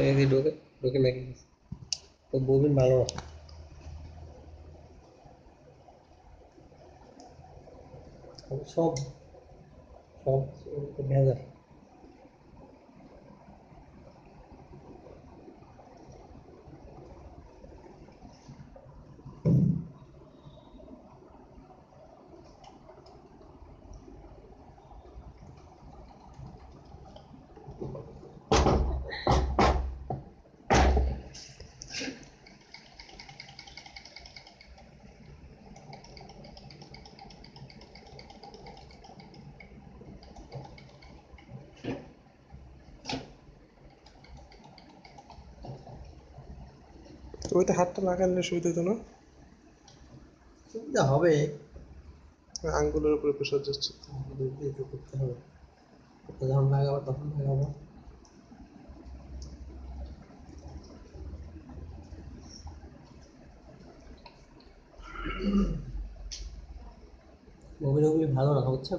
এই যে ঢোকে ঢোকে মেকে গেছে তো ববিন ভালো না সব সব ভেজাল ওইটা হাতটা লাগালে সুবিধা হতো না। সুবিধা হবে। আঙ্গুলের উপরে প্রেশার যাচ্ছে। করতে হবে। যখন লাগাবো তখন লাগাবো। ববিন ওগুলি ভালো না বুঝছ